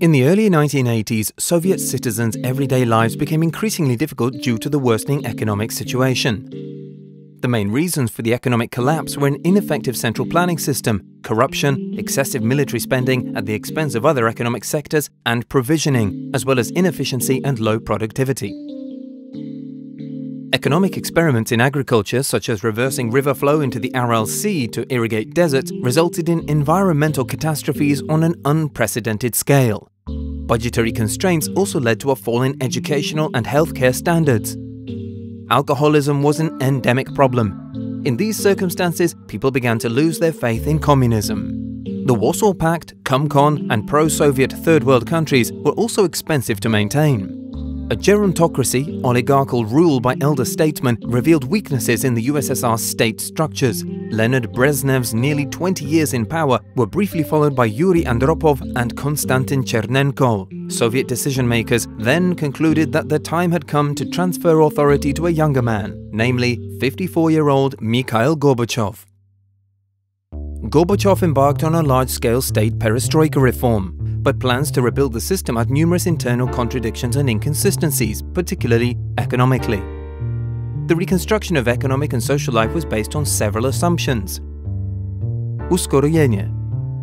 In the early 1980s, Soviet citizens' everyday lives became increasingly difficult due to the worsening economic situation. The main reasons for the economic collapse were an ineffective central planning system, corruption, excessive military spending at the expense of other economic sectors, and provisioning, as well as inefficiency and low productivity. Economic experiments in agriculture, such as reversing river flow into the Aral Sea to irrigate deserts, resulted in environmental catastrophes on an unprecedented scale. Budgetary constraints also led to a fall in educational and healthcare standards. Alcoholism was an endemic problem. In these circumstances, people began to lose their faith in communism. The Warsaw Pact, Comecon, and pro-Soviet Third World countries were also expensive to maintain. A gerontocracy, oligarchical rule by elder statesmen, revealed weaknesses in the USSR's state structures. Leonid Brezhnev's nearly 20 years in power were briefly followed by Yuri Andropov and Konstantin Chernenko. Soviet decision makers then concluded that the time had come to transfer authority to a younger man, namely 54-year-old Mikhail Gorbachev. Gorbachev embarked on a large-scale state perestroika reform, but plans to rebuild the system had numerous internal contradictions and inconsistencies, particularly economically. The reconstruction of economic and social life was based on several assumptions. Uskoreniye,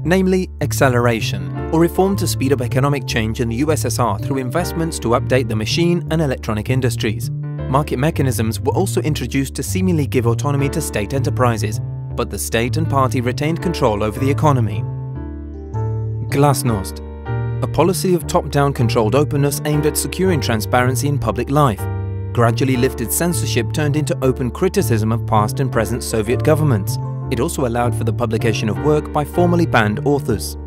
namely acceleration, or reform to speed up economic change in the USSR through investments to update the machine and electronic industries. Market mechanisms were also introduced to seemingly give autonomy to state enterprises, but the state and party retained control over the economy. Glasnost, a policy of top-down controlled openness aimed at securing transparency in public life. Gradually lifted censorship turned into open criticism of past and present Soviet governments. It also allowed for the publication of work by formerly banned authors.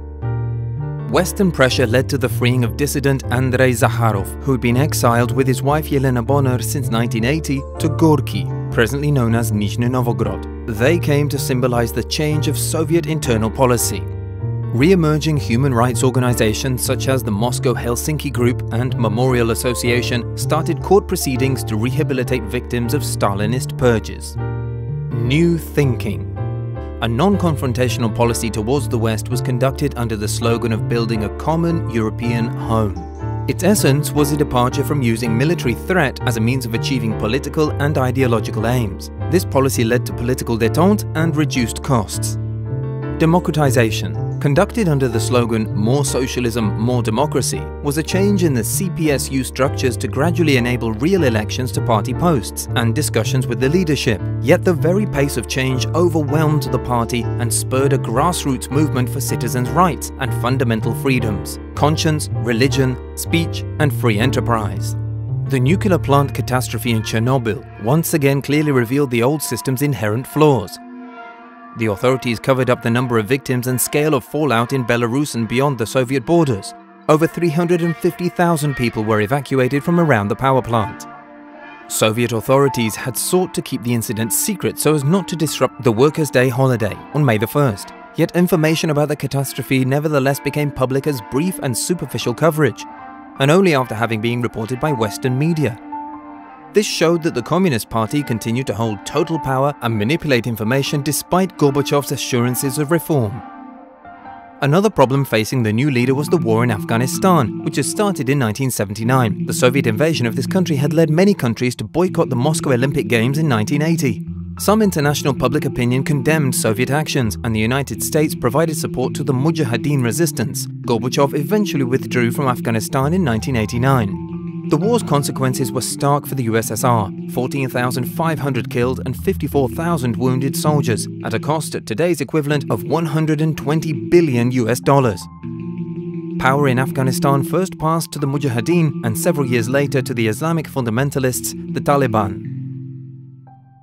Western pressure led to the freeing of dissident Andrei Sakharov, who had been exiled with his wife Yelena Bonner since 1980 to Gorky, presently known as Nizhny Novgorod. They came to symbolize the change of Soviet internal policy. Re-emerging human rights organizations such as the Moscow Helsinki Group and Memorial Association started court proceedings to rehabilitate victims of Stalinist purges. New Thinking A non-confrontational policy towards the West was conducted under the slogan of building a common European home. Its essence was a departure from using military threat as a means of achieving political and ideological aims. This policy led to political détente and reduced costs. Democratization conducted under the slogan More Socialism, More Democracy, was a change in the CPSU structures to gradually enable real elections to party posts and discussions with the leadership. Yet the very pace of change overwhelmed the party and spurred a grassroots movement for citizens' rights and fundamental freedoms, conscience, religion, speech, and free enterprise. The nuclear plant catastrophe in Chernobyl once again clearly revealed the old system's inherent flaws, the authorities covered up the number of victims and scale of fallout in Belarus and beyond the Soviet borders. Over 350,000 people were evacuated from around the power plant. Soviet authorities had sought to keep the incident secret so as not to disrupt the Workers' Day holiday on May the 1st. Yet information about the catastrophe nevertheless became public as brief and superficial coverage, and only after having been reported by Western media. This showed that the Communist Party continued to hold total power and manipulate information despite Gorbachev's assurances of reform. Another problem facing the new leader was the war in Afghanistan, which had started in 1979. The Soviet invasion of this country had led many countries to boycott the Moscow Olympic Games in 1980. Some international public opinion condemned Soviet actions, and the United States provided support to the Mujahideen resistance. Gorbachev eventually withdrew from Afghanistan in 1989. The war's consequences were stark for the USSR 14,500 killed and 54,000 wounded soldiers, at a cost at today's equivalent of 120 billion US dollars. Power in Afghanistan first passed to the Mujahideen and several years later to the Islamic fundamentalists, the Taliban.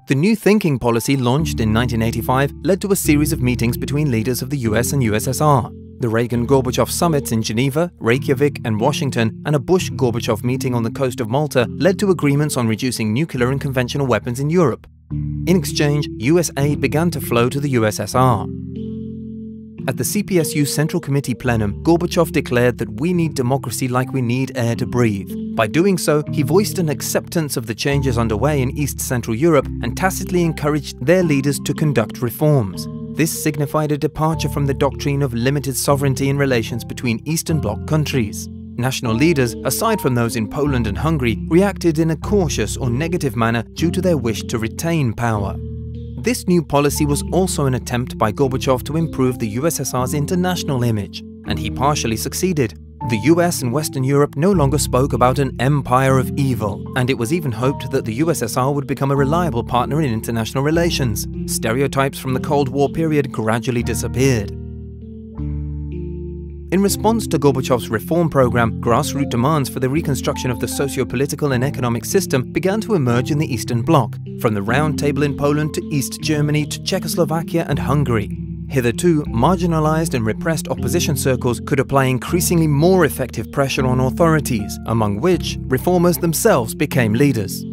The New Thinking policy launched in 1985 led to a series of meetings between leaders of the US and USSR. The Reagan-Gorbachev summits in Geneva, Reykjavik and Washington and a Bush-Gorbachev meeting on the coast of Malta led to agreements on reducing nuclear and conventional weapons in Europe. In exchange, US aid began to flow to the USSR. At the CPSU Central Committee plenum, Gorbachev declared that we need democracy like we need air to breathe. By doing so, he voiced an acceptance of the changes underway in East Central Europe and tacitly encouraged their leaders to conduct reforms. This signified a departure from the doctrine of limited sovereignty in relations between Eastern Bloc countries. National leaders, aside from those in Poland and Hungary, reacted in a cautious or negative manner due to their wish to retain power. This new policy was also an attempt by Gorbachev to improve the USSR's international image, and he partially succeeded. The US and Western Europe no longer spoke about an empire of evil, and it was even hoped that the USSR would become a reliable partner in international relations. Stereotypes from the Cold War period gradually disappeared. In response to Gorbachev's reform program, grassroots demands for the reconstruction of the socio-political and economic system began to emerge in the Eastern Bloc, from the Round Table in Poland to East Germany to Czechoslovakia and Hungary. Hitherto, marginalized and repressed opposition circles could apply increasingly more effective pressure on authorities, among which reformers themselves became leaders.